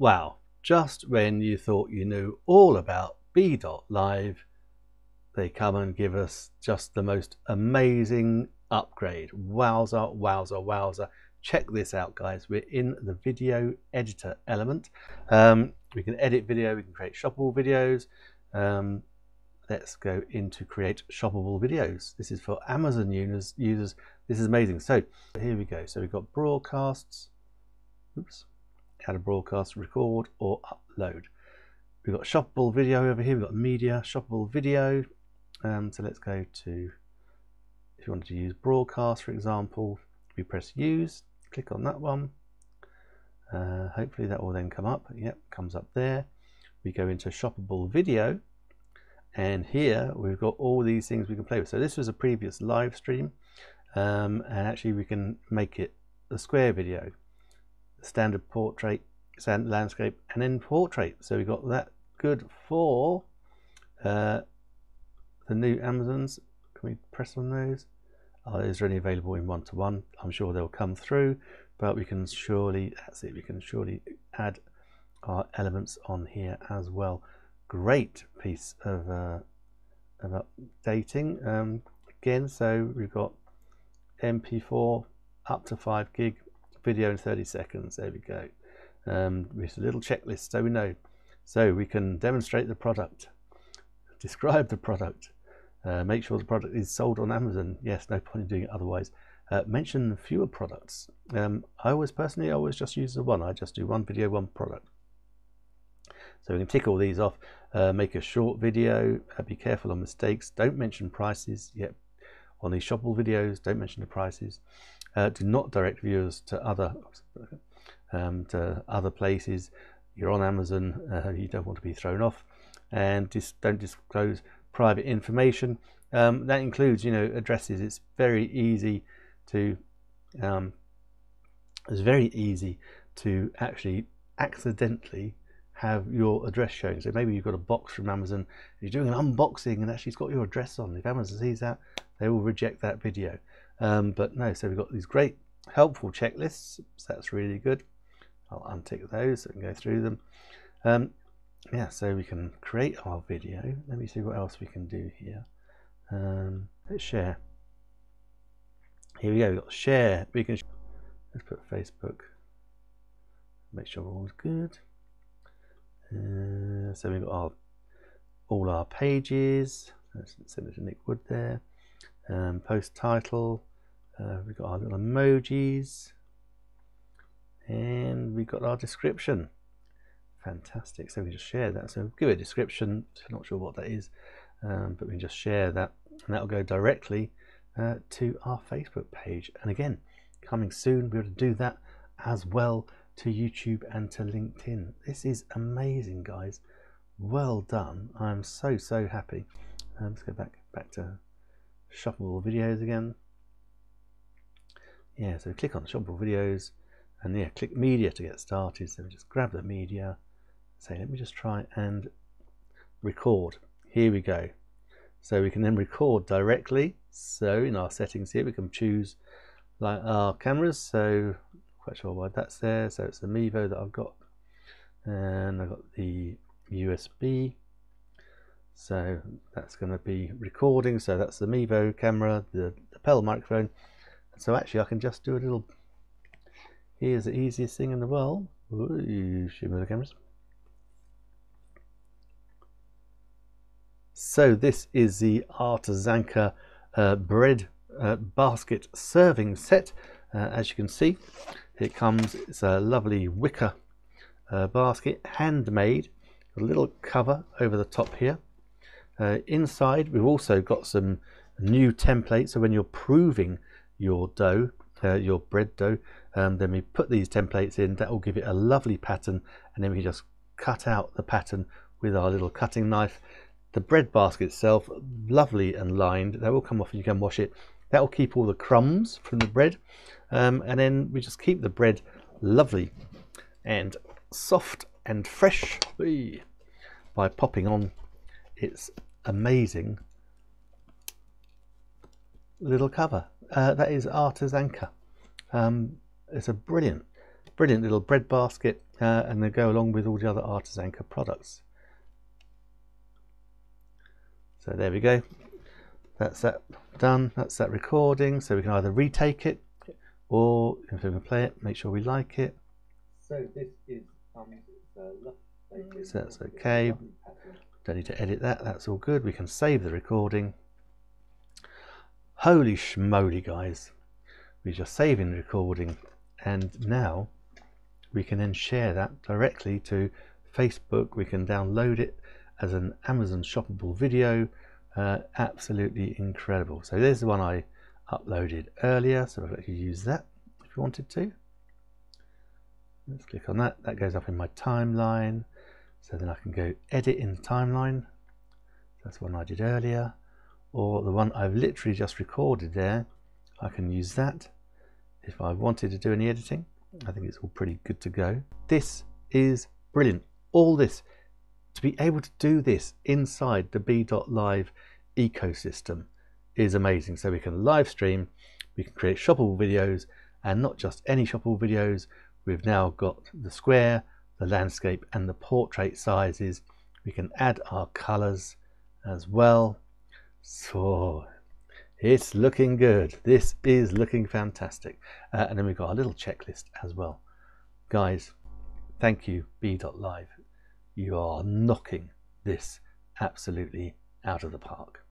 Wow, just when you thought you knew all about Be.Live, they come and give us just the most amazing upgrade. Wowza, wowza, wowza. Check this out, guys. We're in the video editor element. Um, we can edit video, we can create shoppable videos. Um, let's go into create shoppable videos. This is for Amazon users. users. This is amazing. So here we go. So we've got broadcasts. Oops. Add a broadcast, record or upload. We've got shoppable video over here. We've got media, shoppable video. Um, so let's go to, if you wanted to use broadcast, for example, we press use, click on that one. Uh, hopefully that will then come up. Yep, comes up there. We go into shoppable video and here we've got all these things we can play with. So this was a previous live stream um, and actually we can make it a square video, standard portrait, standard landscape and then portrait. So we've got that good for uh, the new Amazons. Can we press on those? Oh, those are only available in one-to-one. -one. I'm sure they'll come through, but we can surely, that's it, we can surely add our elements on here as well. Great piece of, uh, of updating. Um, again, so we've got MP4 up to 5 gig video in 30 seconds. There we go. Um, with a little checklist so we know. So we can demonstrate the product, describe the product, uh, make sure the product is sold on Amazon. Yes, no point in doing it otherwise. Uh, mention fewer products. Um, I always personally I always just use the one. I just do one video, one product. So we can tick all these off. Uh, make a short video. Uh, be careful on mistakes. Don't mention prices. Yet on these shoppable videos, don't mention the prices. Uh, do not direct viewers to other um, to other places. You're on Amazon. Uh, you don't want to be thrown off, and just don't disclose private information. Um, that includes, you know, addresses. It's very easy to um, it's very easy to actually accidentally have your address shown. So maybe you've got a box from Amazon, you're doing an unboxing and actually it's got your address on. If Amazon sees that, they will reject that video. Um, but no, so we've got these great helpful checklists. So that's really good. I'll untick those and go through them. Um, yeah, so we can create our video. Let me see what else we can do here. Um, let's share. Here we go. We've got share. We can. Let's put Facebook. Make sure all's good. Uh, so we've got our all our pages. Let's send it to Nick Wood there. Um, post title. Uh, we've got our little emojis. And we've got our description. Fantastic. So we just share that. So give a description. Not sure what that is, um, but we just share that, and that'll go directly uh, to our Facebook page. And again, coming soon, we're to do that as well to YouTube and to LinkedIn. This is amazing, guys. Well done. I'm so so happy. Um, let's go back back to shoppable videos again. Yeah, so click on the shoppable videos and yeah, click media to get started. So just grab the media say let me just try and record. Here we go. So we can then record directly. So in our settings here we can choose like our cameras. So quite sure why that's there. So it's the Mevo that I've got. And I've got the USB so that's going to be recording. So that's the Mevo camera the lapel microphone so actually I can just do a little here's the easiest thing in the world Ooh, shimmer the cameras So this is the Artezanka uh, bread uh, basket serving set. Uh, as you can see, it comes, it's a lovely wicker uh, basket, handmade, a little cover over the top here. Uh, inside, we've also got some new templates. So when you're proving your dough, uh, your bread dough, um, then we put these templates in. That will give it a lovely pattern, and then we just cut out the pattern with our little cutting knife the bread basket itself, lovely and lined. That will come off and you can wash it. That will keep all the crumbs from the bread. Um, and then we just keep the bread lovely and soft and fresh by popping on its amazing little cover. Uh, that is Artezanka. Um, it's a brilliant, brilliant little bread basket uh, and they go along with all the other Artisanca products. So there we go. That's that done. That's that recording. So we can either retake it or if we can play it, make sure we like it. So this is um, so that's okay. Don't need to edit that. That's all good. We can save the recording. Holy schmoly, guys. We're just saving the recording and now we can then share that directly to Facebook. We can download it as an Amazon shoppable video. Uh, absolutely incredible. So there's the one I uploaded earlier. So I could use that if you wanted to. Let's click on that. That goes up in my timeline. So then I can go edit in the timeline. That's one I did earlier. Or the one I've literally just recorded there. I can use that if I wanted to do any editing. I think it's all pretty good to go. This is brilliant. All this, to be able to do this inside the Be.Live ecosystem is amazing. So we can live stream, we can create shoppable videos, and not just any shoppable videos. We've now got the square, the landscape, and the portrait sizes. We can add our colors as well. So it's looking good. This is looking fantastic. Uh, and then we've got a little checklist as well. Guys, thank you, Be.Live. You are knocking this absolutely out of the park.